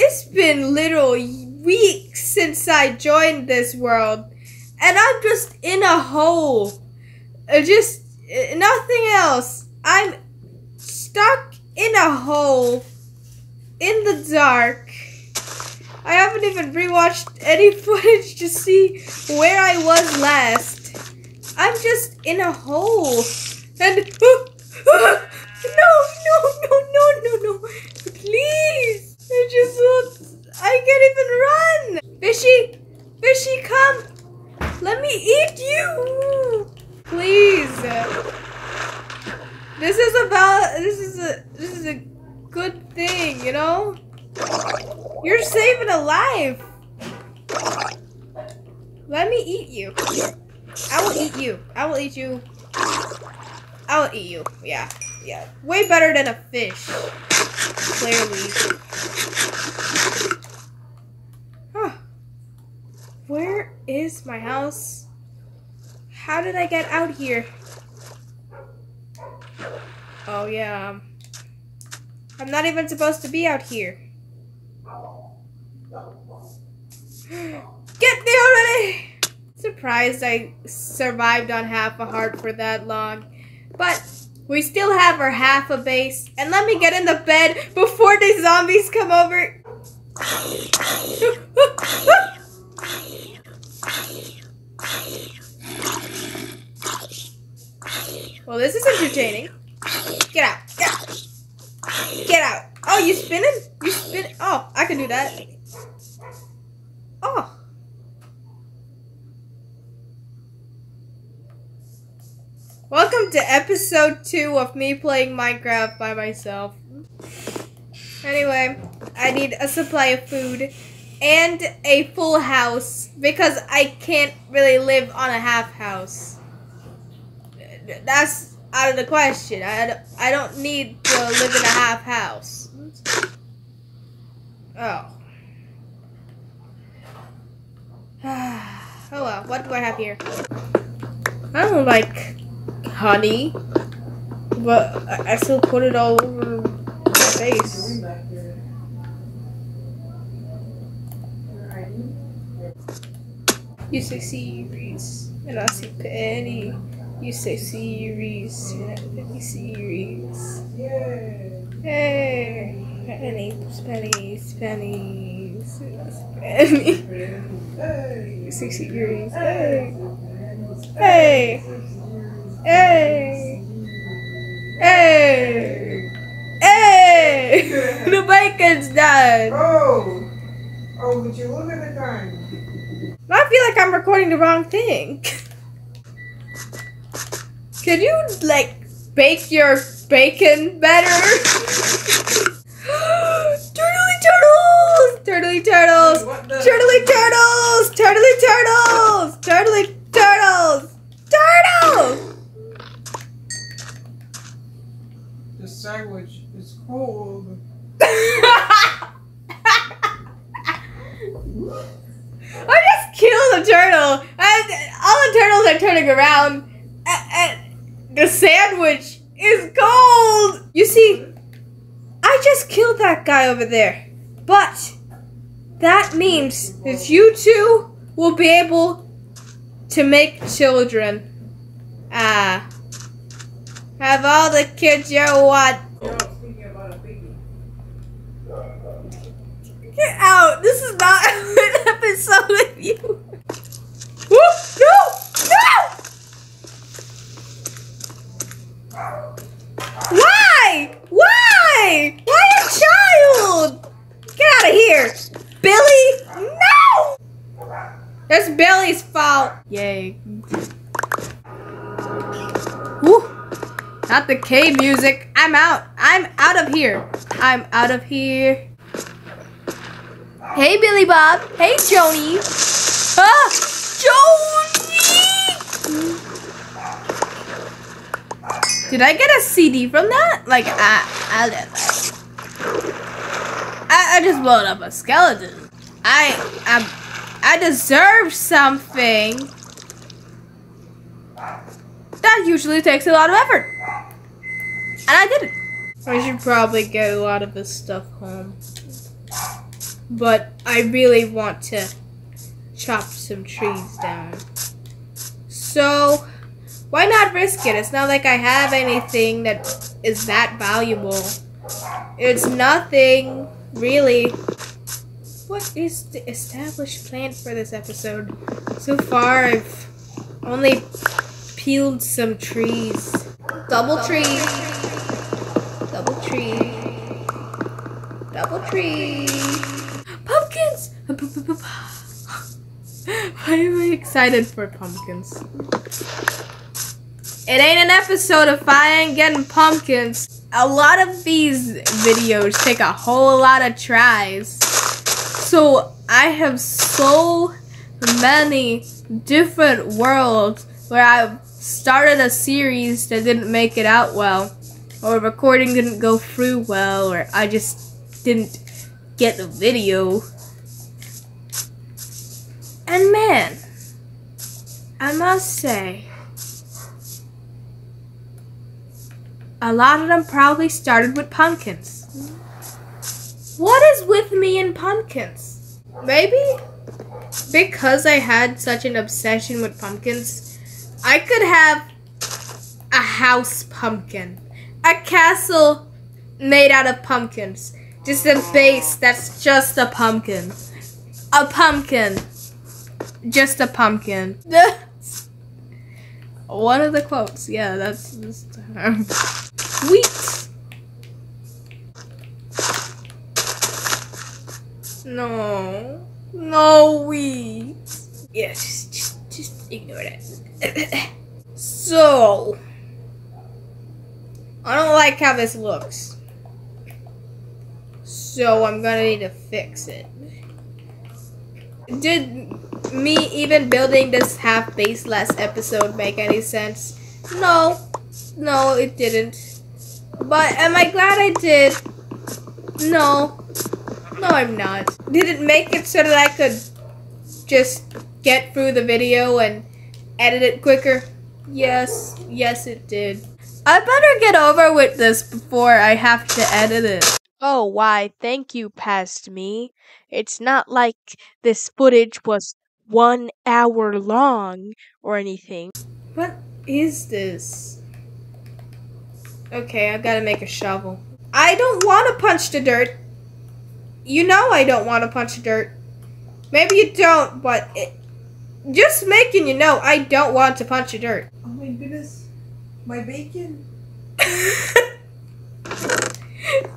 it's been little weeks since I joined this world, and I'm just in a hole. Uh, just uh, nothing else. I'm stuck in a hole in the dark. I haven't even rewatched any footage to see where I was last. I'm just in a hole. And no, no, no, no, no, no. Please. I just I can't even run. Fishy, fishy, come. Let me eat you. Please. This is about this is a this is a good thing, you know? You're saving a life. Let me eat you. I will eat you. I will eat you. I will eat you. Yeah. Yeah. Way better than a fish. Clearly. Huh. Where is my house? How did I get out here? Oh, yeah. Um, I'm not even supposed to be out here. Get me already! Surprised I survived on half a heart for that long. But we still have our half a base. And let me get in the bed before the zombies come over. well, this is entertaining. Get out. Get out. Get out. Oh, you spinning? You spin? Oh, I can do that. Oh. Welcome to episode two of me playing Minecraft by myself. Anyway, I need a supply of food and a full house because I can't really live on a half house. That's out of the question. I, I don't need to live in a half house. Oh. oh well, what do I have here? I don't like honey, but I, still put it all over my face. You say series, and I see Penny. You say series, and I see series. Hey, pennies, pennies, pennies, pennies. You say series. Hey, hey. Hey! Hey! Hey! the bacon's done! Oh! Oh, would you look at the time? I feel like I'm recording the wrong thing. Could you, like, bake your bacon better? Turtly turtles! Turtly turtles! Turtly turtles! Turtly turtles! Turtly turtles! Turtles! The sandwich is cold. I just killed a turtle. And all the turtles are turning around. The sandwich is cold. You see, I just killed that guy over there. But that means that you two will be able to make children. Ah. Have all the kids you want. Get out! This is not an episode with you. Whoop! No! No! Why? Why? Why a child? Get out of here! Billy! No! That's Billy's fault. Yay. Woo. Not the K music. I'm out. I'm out of here. I'm out of here. Hey, Billy Bob. Hey, Joni. Ah! Joni! Did I get a CD from that? Like, I, I know. I, I just blowed up a skeleton. I, I, I deserve something. That usually takes a lot of effort. And I did it. I should probably get a lot of this stuff home. But I really want to chop some trees down. So, why not risk it? It's not like I have anything that is that valuable. It's nothing, really. What is the established plan for this episode? So far, I've only peeled some trees. Double tree. Double tree. Double tree. Pumpkins! Why am I excited for pumpkins? It ain't an episode if I ain't getting pumpkins. A lot of these videos take a whole lot of tries. So I have so many different worlds where I've started a series that didn't make it out well, or recording didn't go through well, or I just didn't get the video. And man, I must say, a lot of them probably started with pumpkins. What is with me and pumpkins? Maybe because I had such an obsession with pumpkins, I could have a house pumpkin, a castle made out of pumpkins, just a base that's just a pumpkin, a pumpkin, just a pumpkin. One of the quotes, yeah, that's, wheat. No. No wheat. Yeah, just, just, just ignore that. So, I don't like how this looks. So I'm gonna need to fix it. Did me even building this half base last episode make any sense? No. No, it didn't. But am I glad I did? No. No, I'm not. Did it make it so that I could just get through the video and edit it quicker? Yes, yes it did. I better get over with this before I have to edit it. Oh, why, thank you, past me. It's not like this footage was one hour long or anything. What is this? Okay, I've got to make a shovel. I don't want to punch the dirt. You know I don't want to punch the dirt. Maybe you don't, but it, just making you know I don't want to punch a dirt. Oh my goodness. My bacon. the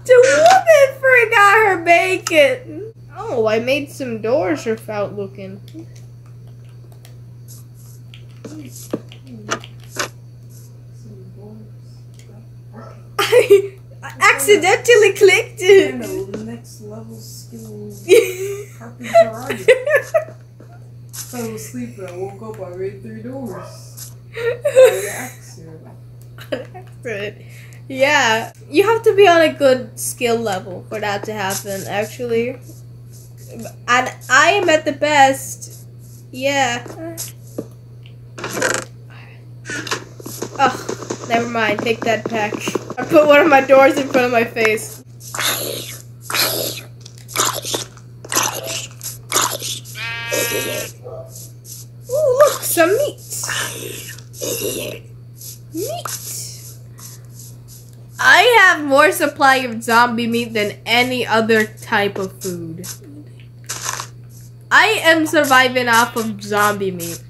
woman forgot her bacon. Oh, I made some doors without looking. I accidentally clicked it. next level skills. carpenter Fell asleep and I woke up. I made three doors. accident. Yeah, you have to be on a good skill level for that to happen, actually. And I am at the best. Yeah. Oh, never mind. Take that back. I put one of my doors in front of my face. Look, some meat. Meat. I have more supply of zombie meat than any other type of food. I am surviving off of zombie meat.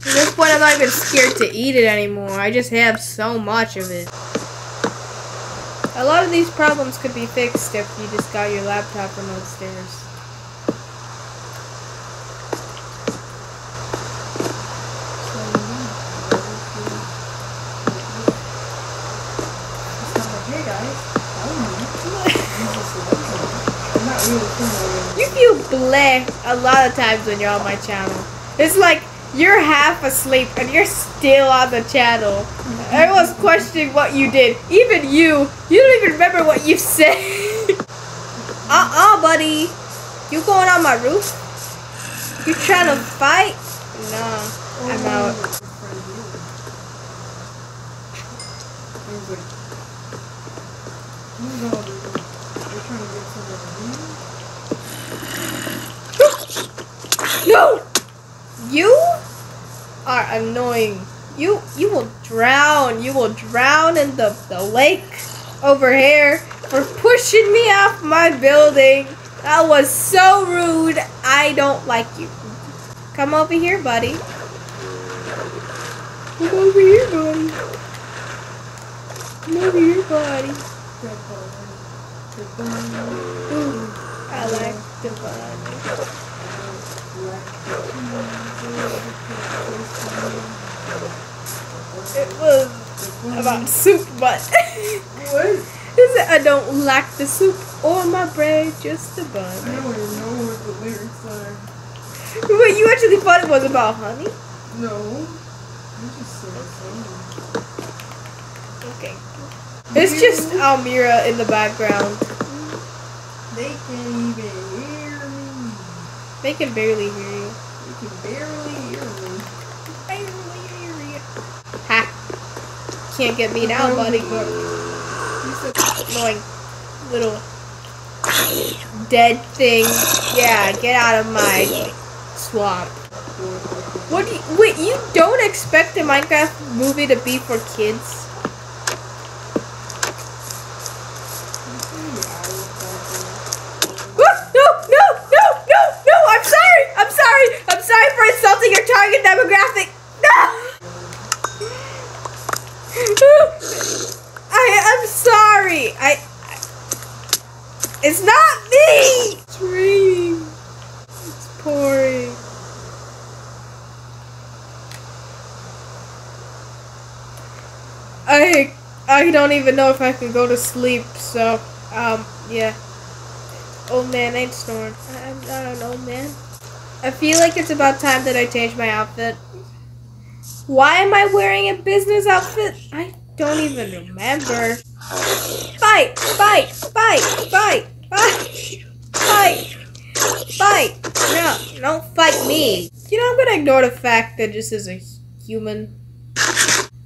At this point, I'm not even scared to eat it anymore. I just have so much of it. A lot of these problems could be fixed if you just got your laptop from upstairs. You bleh a lot of times when you're on my channel. It's like you're half asleep and you're still on the channel. Everyone's questioning what you did. Even you, you don't even remember what you said. uh-uh, buddy. You going on my roof? You trying to fight? No, I'm out. Who's all this? They're trying to get someone No! You are annoying. You you will drown. You will drown in the, the lake over here for pushing me off my building. That was so rude. I don't like you. Come over here, buddy. Come over here, buddy. Come over here, buddy. Ooh, I like the bunny. It was about soup, but What? Is it I don't like the soup or my bread, just I bun. don't even know what the lyrics are. Wait, you actually thought it was about honey? No. You just said something. Okay. It's just Almira in the background. They can't even hear me. They can barely hear you. They can barely hear me. Barely hear you. Ha! Can't get me now, buddy. Annoying little dead thing. Yeah, get out of my swamp. What? Do you, wait, you don't expect a Minecraft movie to be for kids? No, no, no, no, no! I'm sorry! I'm sorry! I'm sorry for insulting your target demographic! No! I am sorry! I, I It's not me! It's raining. It's pouring. I I don't even know if I can go to sleep, so um yeah. Old man ain't snoring. I'm not an old man. I feel like it's about time that I change my outfit. Why am I wearing a business outfit? I don't even remember. Fight! Fight! Fight! Fight! Fight! Fight! Fight! No, don't fight me. You know, I'm gonna ignore the fact that this is a human.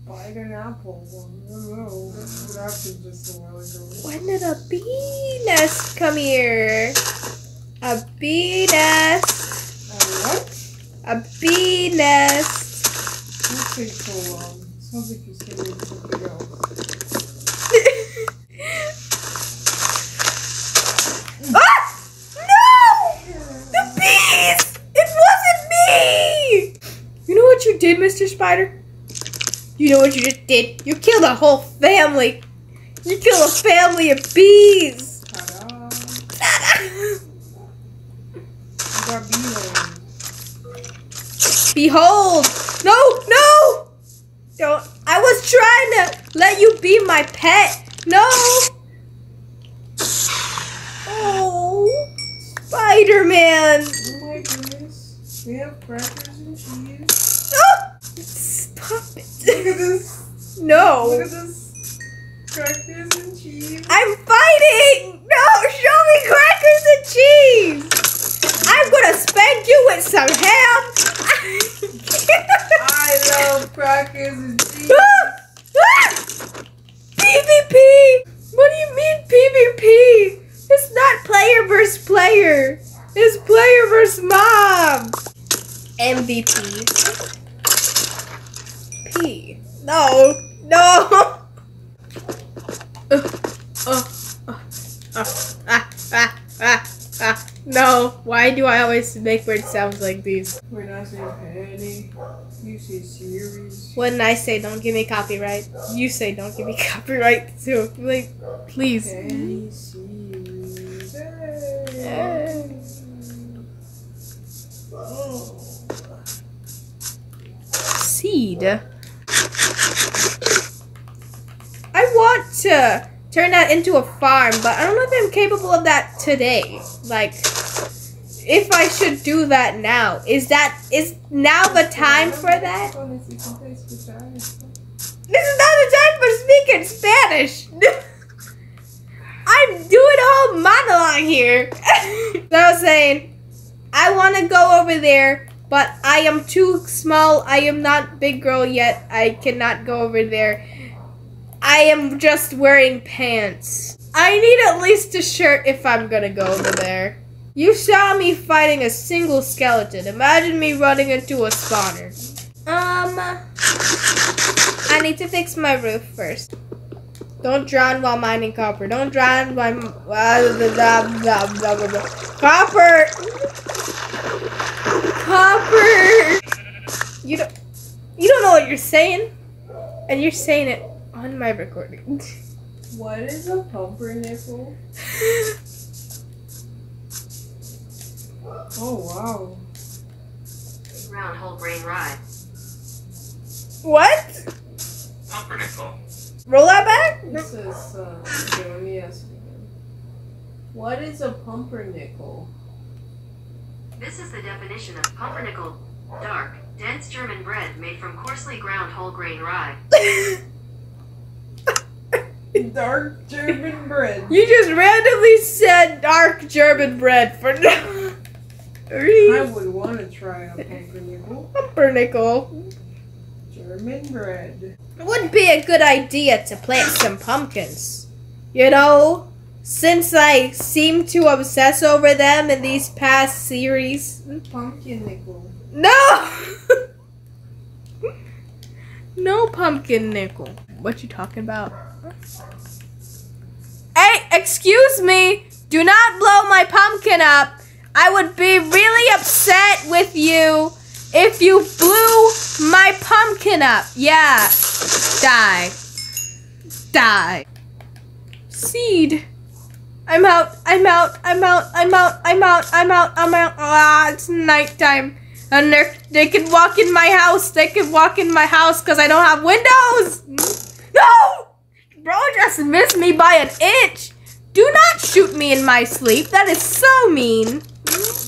Like an apple. I don't know. What happened just a while ago? When did a bee nest come here? A bee nest. Uh, what? A bee nest. Don't take so long. Sounds like you're saying something else. ah! No! The bees! It wasn't me! You know what you did, Mr. Spider? You know what you just did? You killed a whole family. You killed a family of bees. Ta-da! Beeline. Behold! No, no! Don't. I was trying to let you be my pet. No! Oh, Spider Man! Oh my goodness. We have crackers and cheese. Ah! Look at this. No. Look at this. Crackers and cheese. I'm fighting! No, show me crackers and cheese! I'm gonna spank you with some ham! I love crackers and cheese. Ah! Ah! PvP! What do you mean PvP? It's not player versus player. It's player versus mob. MVP. P. No. No. Uh, uh, uh, uh, ah, ah, ah, ah. No. Why do I always make weird sounds like these? When I say Patty, you say series. When I say don't give me copyright, you say don't give me copyright too. Like, please. Patty series. Hey. Oh. Seed. I want to turn that into a farm, but I don't know if I'm capable of that today. Like, if I should do that now. Is that, is now the time for that? This is not the time for speaking Spanish. I'm doing a whole monologue here. so I was saying, I want to go over there, but I am too small. I am not big girl yet. I cannot go over there. I am just wearing pants. I need at least a shirt if I'm gonna go over there. You saw me fighting a single skeleton. Imagine me running into a spawner. Um, I need to fix my roof first. Don't drown while mining copper. Don't drown while copper. Copper. You don't. You don't know what you're saying, and you're saying it on my recording. What is a pumpernickel? Oh wow. Round whole grain rye. what? Pumpernickel. Roll that back? This is uh okay, let me ask you again. What is a pumpernickel? This is the definition of pumpernickel. Dark, dense German bread made from coarsely ground whole grain rye. Dark German bread. You just randomly said dark German bread for no I would want to try a pumpernickel. Pumpernickel. German bread. It would be a good idea to plant some pumpkins. You know, since I seem to obsess over them in these past series. Pumpkin nickel. No! no pumpkin nickel. What you talking about? Hey, excuse me! Do not blow my pumpkin up! I would be really upset with you if you blew my pumpkin up. Yeah. Die. Die. Seed. I'm out. I'm out. I'm out. I'm out. I'm out. I'm out. I'm out. Ah, it's nighttime. And they they can walk in my house. They can walk in my house because I don't have windows. No! Bro just missed me by an inch. Do not shoot me in my sleep. That is so mean.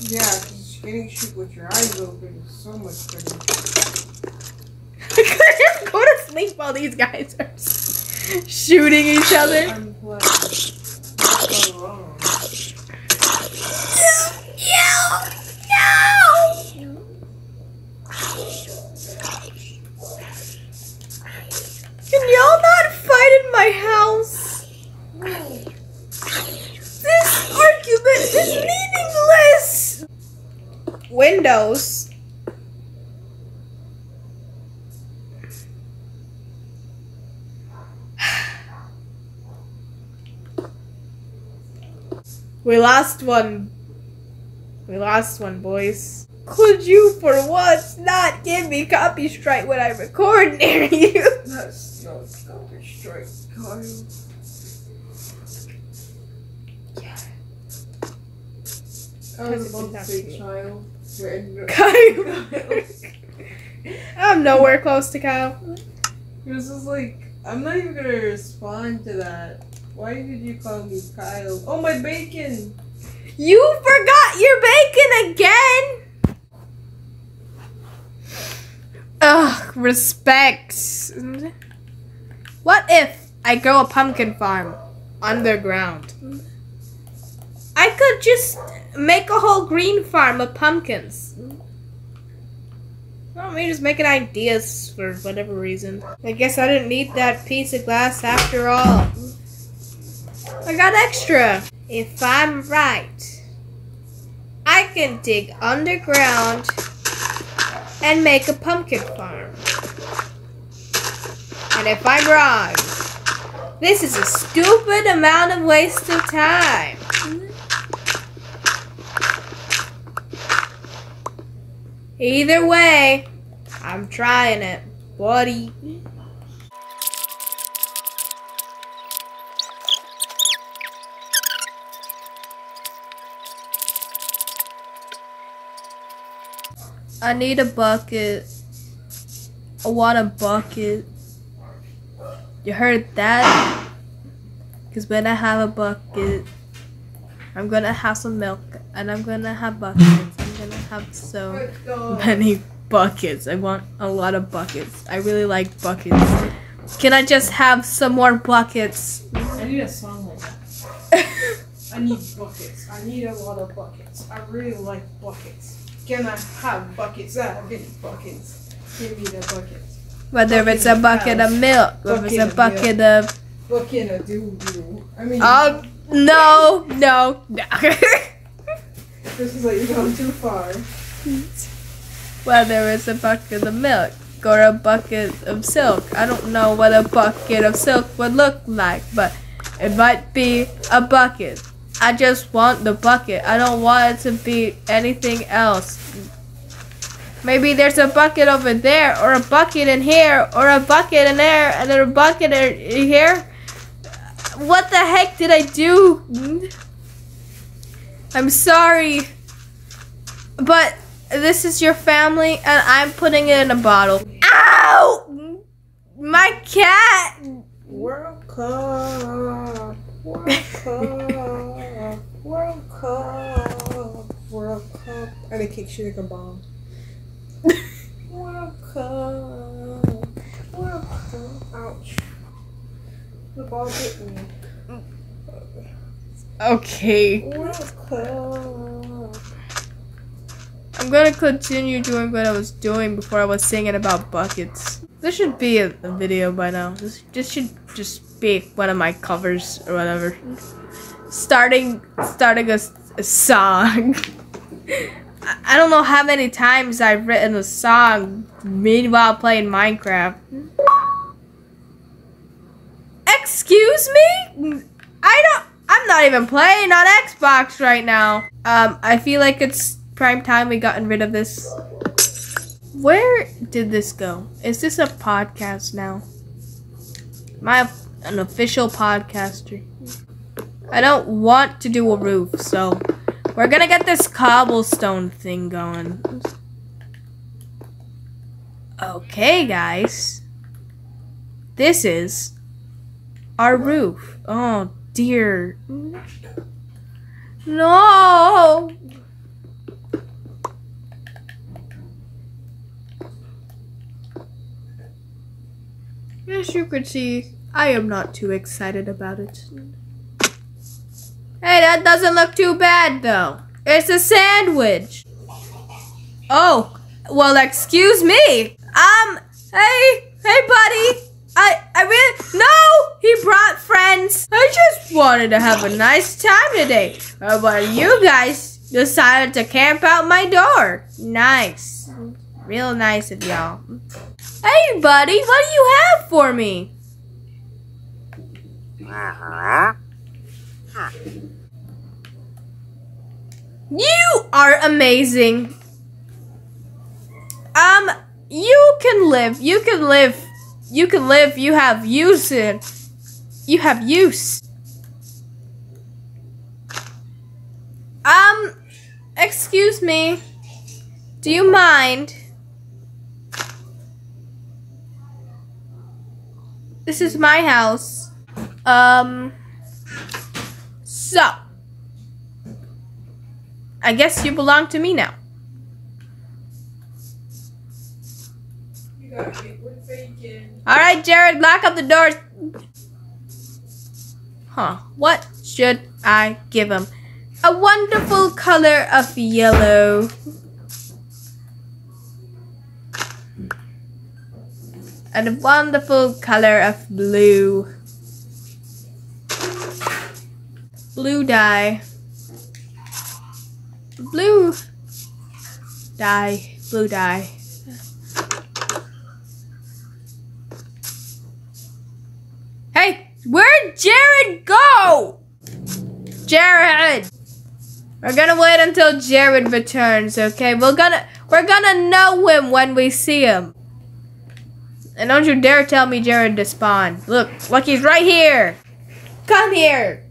Yeah, 'cause getting shoot with your eyes open is so much better. I just go to sleep while these guys are shooting each other. I'm playing. What's going on? No! No! Can y'all not fight in my house? This argument is meaningless! Windows. We lost one. We lost one, boys. Could you, for once, not give me copy strike when I record near you? That's not Counter Strike, Kyle. I was say child. Red. Kyle. I'm nowhere close to Kyle. This is like, I'm not even gonna respond to that. Why did you call me Kyle? Oh, my bacon! You forgot your bacon again! Ugh, respect. What if I grow a pumpkin farm underground? I could just make a whole green farm of pumpkins. Well, me just making ideas for whatever reason. I guess I didn't need that piece of glass after all. I got extra. If I'm right, I can dig underground and make a pumpkin farm. And if I'm wrong, this is a stupid amount of waste of time. Either way, I'm trying it, buddy. I need a bucket. I want a bucket. You heard that? Because when I have a bucket, I'm gonna have some milk and I'm gonna have buckets. Gonna have so many buckets. I want a lot of buckets. I really like buckets. Can I just have some more buckets? I need a song like that. I need buckets. I need a lot of buckets. I really like buckets. Can I have buckets? I have any buckets. Give me the buckets. Whether it's a bucket of milk, whether it's a Bucket bucket of Fucking a doo doo. I mean, um no no no. this is like you're going too far. Whether it's a bucket of milk or a bucket of silk. I don't know what a bucket of silk would look like, but it might be a bucket. I just want the bucket. I don't want it to be anything else. Maybe there's a bucket over there, or a bucket in here, or a bucket in there, and then a bucket in here. What the heck did I do? I'm sorry. But this is your family, and I'm putting it in a bottle. Ow! My cat! World Cup. World Cup. World Cup. World Cup. And it kicks you like a bomb. World Cup. World Cup. Ouch. The ball bit me. Okay. I'm gonna continue doing what I was doing before I was singing about buckets. This should be a, a video by now. This, this should just be one of my covers or whatever. Starting, starting a song. I- I don't know how many times I've written a song meanwhile playing Minecraft. Excuse me? I don't. I'm not even playing on Xbox right now. Um, I feel like it's prime time we gotten rid of this. Where did this go? Is this a podcast now? Am I an official podcaster? I don't want to do a roof, so we're gonna get this cobblestone thing going. Okay, guys. This is our roof. Oh dear. No. As you can see, I am not too excited about it. Hey, that doesn't look too bad though. It's a sandwich. Oh, well, excuse me. Um, hey, hey, buddy. I, I really, no, he brought friends. I just wanted to have a nice time today. But you guys decided to camp out my door. Nice. Real nice of y'all. Hey, buddy, what do you have for me? You are amazing. Um, you can live. You can live. You can live. You have use it. You have use. Um, excuse me. Do you mind? This is my house. Um, so. I guess you belong to me now. You got me with bacon. All right, Jared, lock up the doors. Huh? What should I give him? A wonderful color of yellow. And a wonderful color of blue. Blue dye. Blue dye. Blue dye. Hey, where'd Jared go? Jared! We're gonna wait until Jared returns, okay? We're gonna we're gonna know him when we see him. And don't you dare tell me Jared to spawn. Look, look, he's right here. Come here.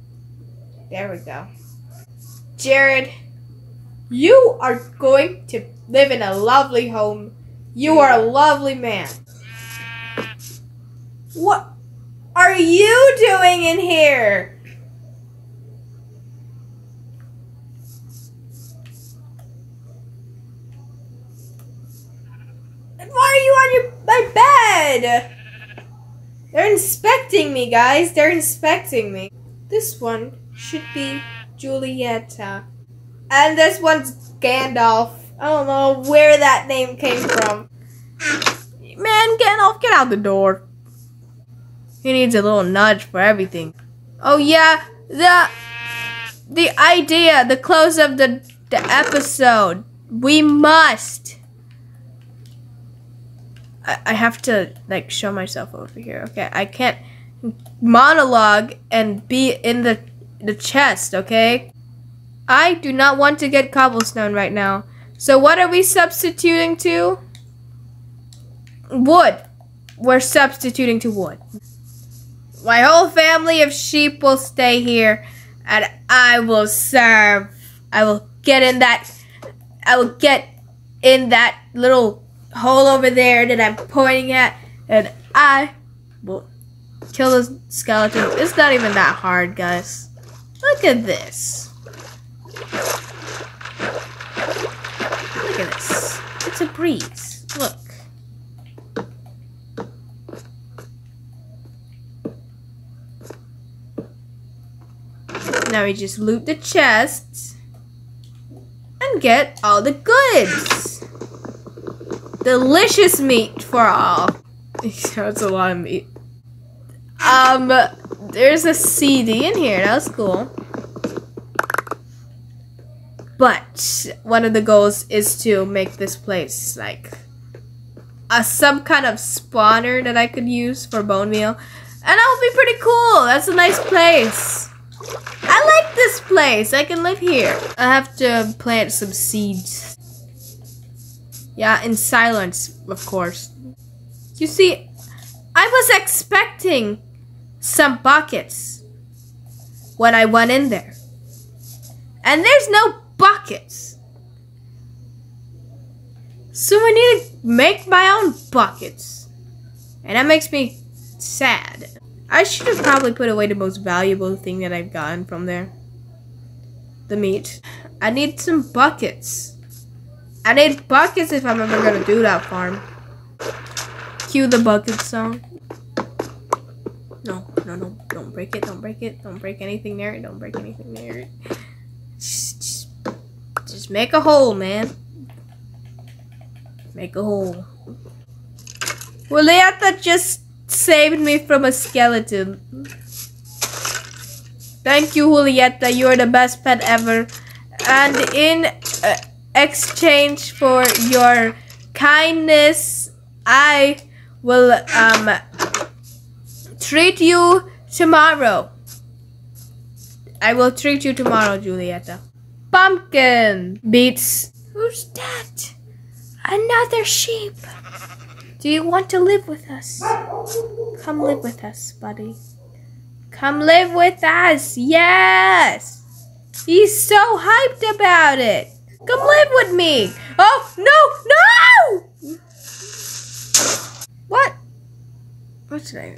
There we go. Jared, you are going to live in a lovely home. You are a lovely man. What are you doing in here? Why are you on your my bed? They're inspecting me, guys. They're inspecting me. This one should be Julieta. And this one's Gandalf. I don't know where that name came from. man, Gandalf, get out the door. He needs a little nudge for everything. Oh yeah, the the idea, the close of the the episode. We must. I, have to like show myself over here. Okay, I can't monologue and be in the the chest. Okay, I do not want to get cobblestone right now. So what are we substituting to? Wood. We're substituting to wood. My whole family of sheep will stay here and I will serve. I will get in that I will get in that little hole over there that I'm pointing at and I will kill the skeleton. It's not even that hard, guys. Look at this. Look at this. It's a breeze. Look. Now we just loot the chests and get all the goods. Delicious meat for all. That's a lot of meat. Um, there's a CD in here. That's cool. But one of the goals is to make this place like a some kind of spawner that I could use for bone meal. And that would be pretty cool. That's a nice place. I like this place. I can live here. I have to plant some seeds. Yeah, in silence, of course. You see, I was expecting some buckets when I went in there. And there's no buckets. So I need to make my own buckets. And that makes me sad. I should have probably put away the most valuable thing that I've gotten from there. The meat. I need some buckets. I need buckets if I'm ever gonna do that farm. Cue the bucket song. No, no, no, don't break it, don't break it, don't break anything it, don't break anything it. Just, just, just make a hole, man. Make a hole. Well, just saved me from a skeleton. Thank you, Julieta. You are the best pet ever. And in uh, exchange for your kindness, I will um treat you tomorrow. I will treat you tomorrow, Julieta. Pumpkin beats. Who's that? Another sheep. Do you want to live with us? Come live with us, buddy. Come live with us. Yes. He's so hyped about it. Come live with me. Oh, no, no! What? What did? I